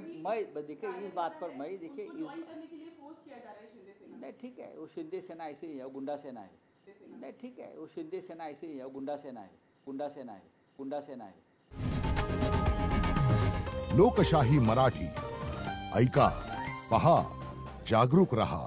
मैं देखिए इस बात पर मैं देखिए नहीं ठीक है वो शिंदे सेना ऐसे ही है गुंडा सेना है। नहीं ठीक है वो शिंदे सेना ऐसे ही है गुंडा सेना है गुंडा सेना है गुंडा सेना है। लोकशाही मराठी ऐका पहा जागरूक रहा।